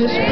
this